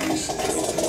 Peace.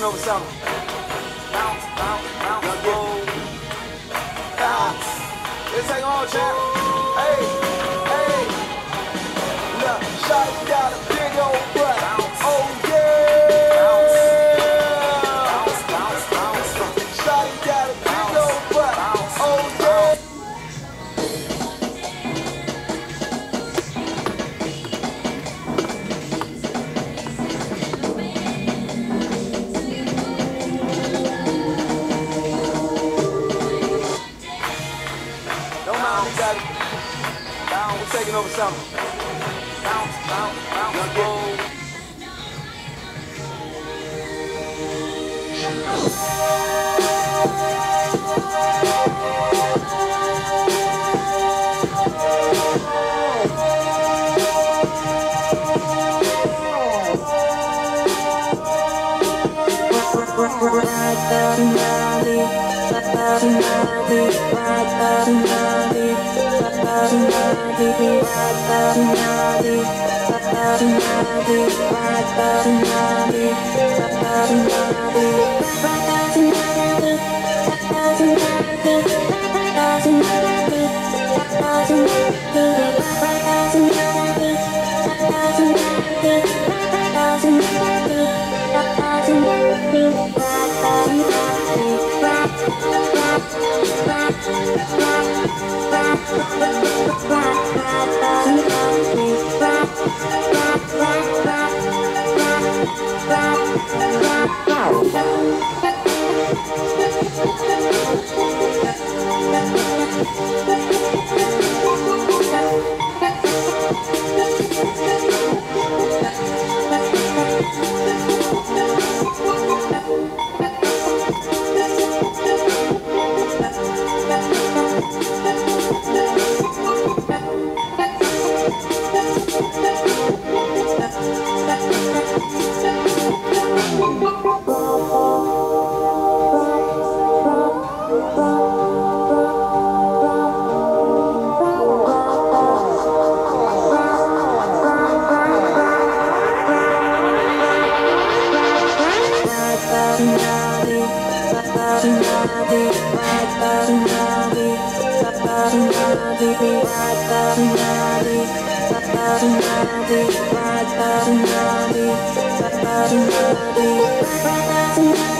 you know what's up. Bounce, bounce, bounce, bounce. It's like oh, all chat. taking over South. Bounce, bounce, bounce, the Thousand Wow. Thank you.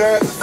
that?